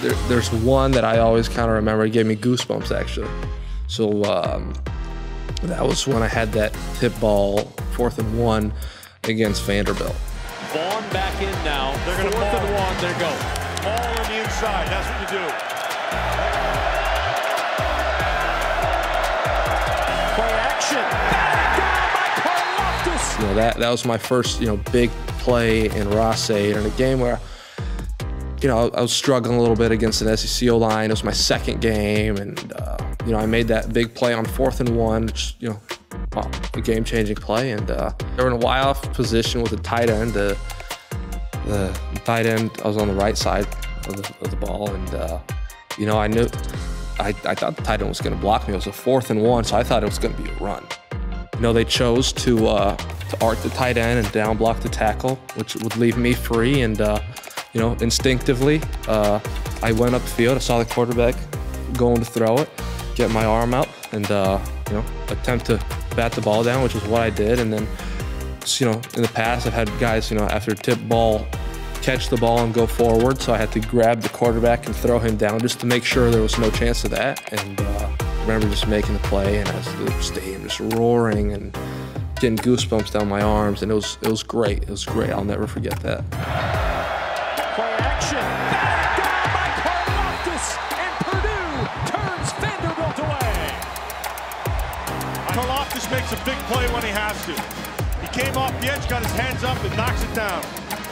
there, there's one that I always kind of remember. It gave me goosebumps actually. So um, that was when I had that tip ball fourth and one against Vanderbilt. Vaughn back in now. They're going to fourth ball. and one. There go. Ball on the inside. That's what you do. Play action. You know that that was my first you know big play in Ross-Ade in a game where you know, I was struggling a little bit against an SEC line. It was my second game, and uh, you know, I made that big play on fourth and one, which you know, a game-changing play. And uh, they were in a wide off position with a tight end. The, the tight end, I was on the right side of the, of the ball, and uh, you know, I knew, I, I thought the tight end was going to block me. It was a fourth and one, so I thought it was going to be a run. You know, they chose to uh, to arc the tight end and down block the tackle, which would leave me free and uh, you know, instinctively, uh, I went up field. I saw the quarterback going to throw it, get my arm out, and uh, you know, attempt to bat the ball down, which is what I did. And then, you know, in the past, I've had guys, you know, after tip ball, catch the ball and go forward. So I had to grab the quarterback and throw him down just to make sure there was no chance of that. And uh, I remember just making the play, and as the stadium just roaring and getting goosebumps down my arms, and it was it was great. It was great. I'll never forget that. Karlaftis makes a big play when he has to. He came off the edge, got his hands up, and knocks it down.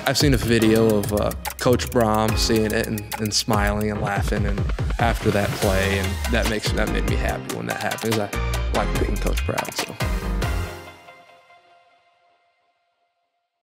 I've seen a video of uh, Coach Brohm seeing it and, and, smiling and laughing, and after that play, and that makes that made me happy when that happens. I like making Coach proud. So.